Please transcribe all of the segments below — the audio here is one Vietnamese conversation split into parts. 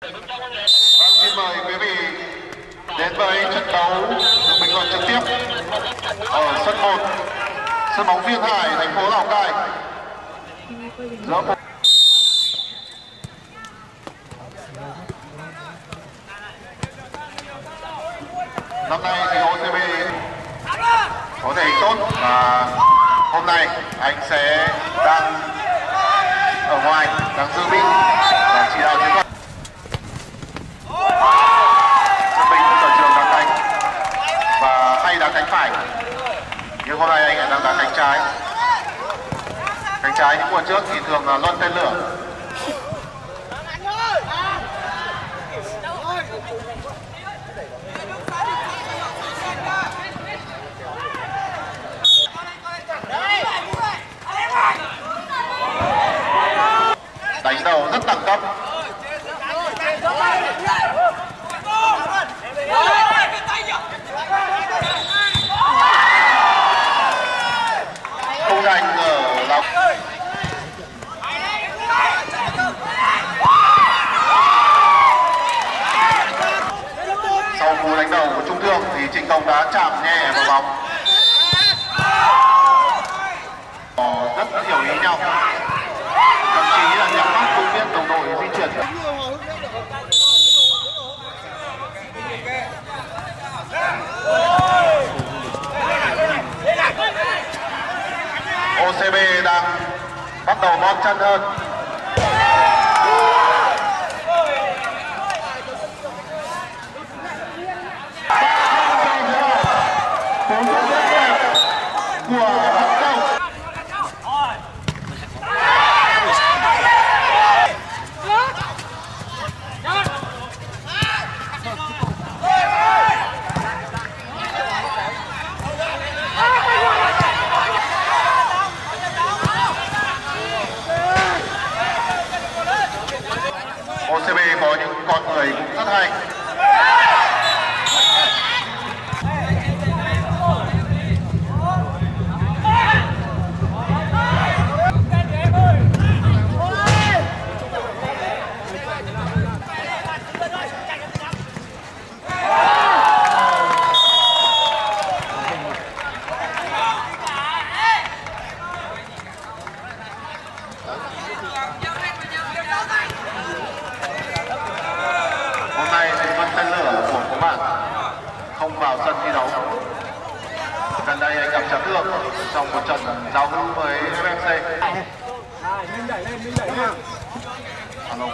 Vâng, xin mời quý vị đến với trận đấu được bình luận trực tiếp ở sân 1 sân bóng viên Hải, thành phố Lào Cai. Giữa một năm nay thì OCB có thể tốt và hôm nay anh sẽ đang ở ngoài đang dự bị và chỉ đạo chiến thuật Sơn Minh sở trường đá cánh và hay đá cánh phải. Nhưng hôm nay anh lại đang đá cánh trái. Cánh trái những mùa trước thì thường là luân tên lửa. Đánh đầu rất đẳng cấp. Giành ở lào sau cú đánh đầu của trung thương thì trịnh công đã chạm nhẹ vào bóng. OCB đang bắt đầu bon chân hơn gần đây, anh gặp chấn thương trong một trận giao hữu với FMC Alo.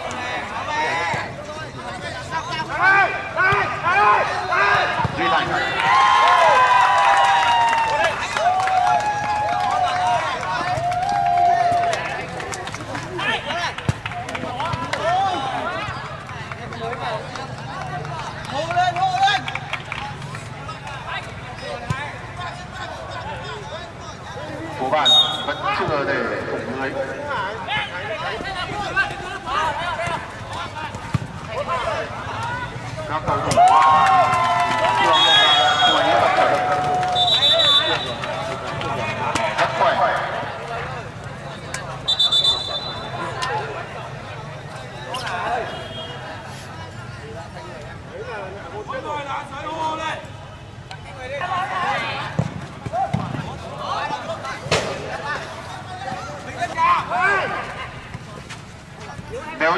Duy Thành thủng các cầu thủ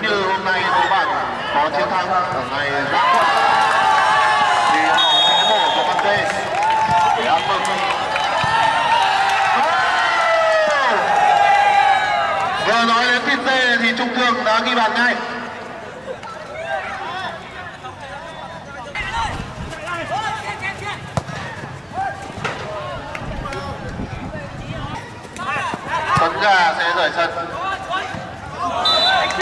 nếu như hôm nay các bạn có chiến thắng ở ngày giáp quân thì họ sẽ mổ của con tê để ăn mừng. Vừa nói đến tin tê thì trung thương đã ghi bàn ngay tấn gà sẽ rời sân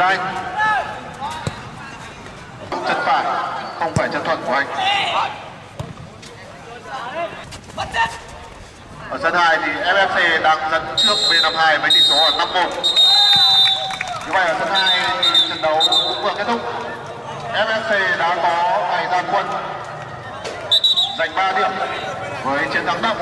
đây chân phải không phải chân thuận của anh. Ở sân 2 thì FFC đang dẫn trước B52 với tỷ số là 5-1 như vậy ở sân 2 thì trận đấu cũng vừa kết thúc. FFC đã có ngày ra quân giành 3 điểm với chiến thắng đậm